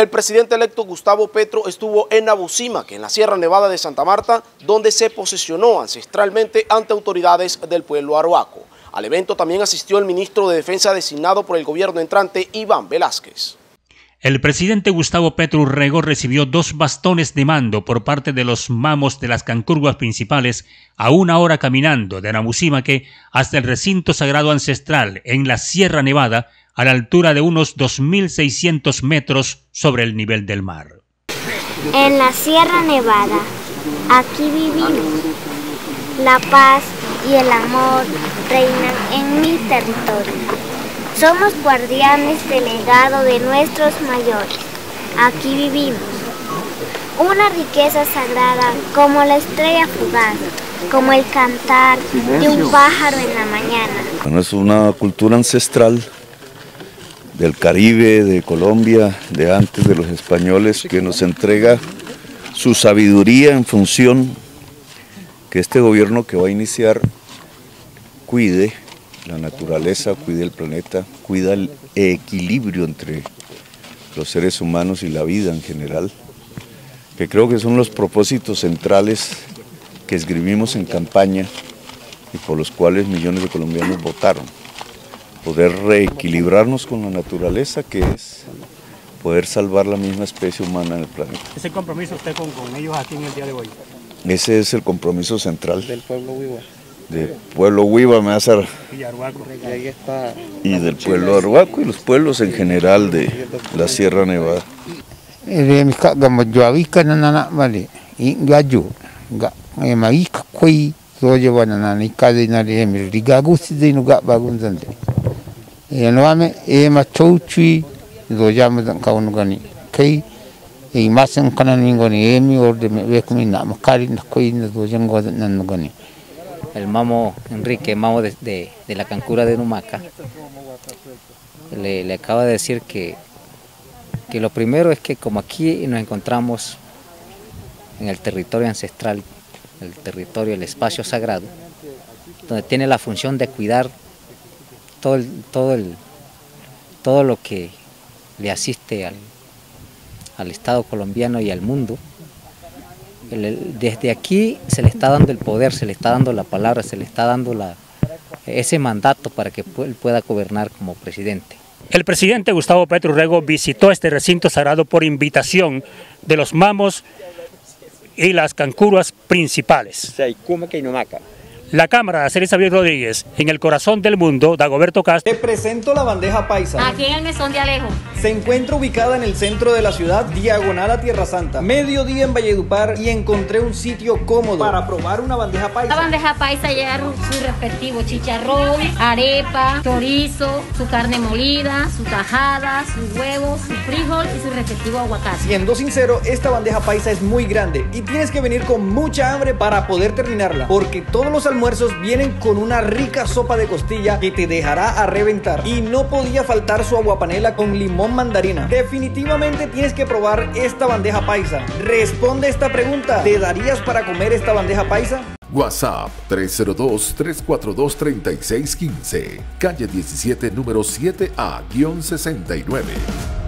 El presidente electo Gustavo Petro estuvo en que en la Sierra Nevada de Santa Marta, donde se posicionó ancestralmente ante autoridades del pueblo arhuaco. Al evento también asistió el ministro de Defensa designado por el gobierno entrante, Iván Velázquez. El presidente Gustavo Petro Urrego recibió dos bastones de mando por parte de los mamos de las cancurguas principales a una hora caminando de Namusímaque hasta el recinto sagrado ancestral en la Sierra Nevada, a la altura de unos 2.600 metros sobre el nivel del mar. En la Sierra Nevada, aquí vivimos. La paz y el amor reinan en mi territorio. Somos guardianes del legado de nuestros mayores. Aquí vivimos. Una riqueza sagrada como la estrella fugaz, como el cantar de un pájaro en la mañana. es una cultura ancestral del Caribe, de Colombia, de antes de los españoles, que nos entrega su sabiduría en función que este gobierno que va a iniciar cuide la naturaleza, cuide el planeta, cuida el equilibrio entre los seres humanos y la vida en general, que creo que son los propósitos centrales que escribimos en campaña y por los cuales millones de colombianos votaron poder reequilibrarnos con la naturaleza, que es poder salvar la misma especie humana en el planeta. ¿Ese compromiso usted con, ellos aquí en el día de hoy? Ese es el compromiso central. Del pueblo Huiva. Del pueblo Huiva, me hace... Y, y del pueblo Arhuaco y los pueblos en general de la Sierra Nevada. E el mamo Enrique, mamo de, de, de la cancura de Numaca, le, le acaba de decir que, que lo primero es que como aquí nos encontramos en el territorio ancestral, el territorio, el espacio sagrado, donde tiene la función de cuidar todo, el, todo, el, todo lo que le asiste al, al Estado colombiano y al mundo. Desde aquí se le está dando el poder, se le está dando la palabra, se le está dando la, ese mandato para que él pueda gobernar como presidente. El presidente Gustavo Petro Rego visitó este recinto sagrado por invitación de los mamos y las cancuras principales. La cámara de Xavier Rodríguez, en el corazón del mundo, Dagoberto Castro. Te presento la bandeja paisa. Aquí en el mesón de Alejo. Se encuentra ubicada en el centro de la ciudad, diagonal a Tierra Santa. Mediodía en Valledupar y encontré un sitio cómodo para probar una bandeja paisa. La bandeja paisa lleva su respectivo chicharrón, arepa, chorizo, su carne molida, su tajada, sus huevos, su frijol y su respectivo aguacate. Siendo sincero, esta bandeja paisa es muy grande y tienes que venir con mucha hambre para poder terminarla, porque todos los almuerzos almuerzos vienen con una rica sopa de costilla que te dejará a reventar. Y no podía faltar su aguapanela con limón mandarina. Definitivamente tienes que probar esta bandeja paisa. Responde esta pregunta. ¿Te darías para comer esta bandeja paisa? WhatsApp 302-342-3615, calle 17, número 7A-69.